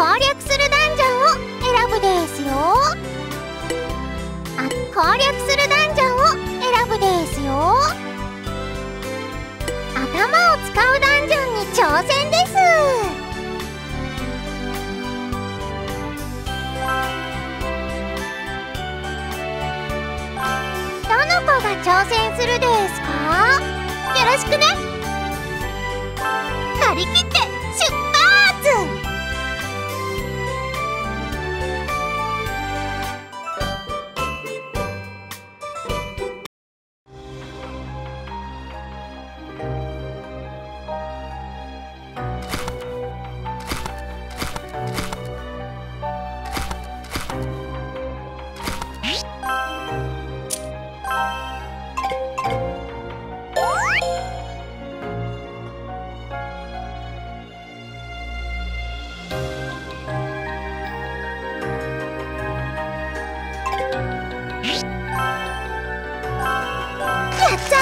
攻略するダンジョンを選ぶですよ。あ攻略するダンジョンを選ぶですよ。頭を使うダンジョンに挑戦です。どの子が挑戦するですか？よろしくね。 가자!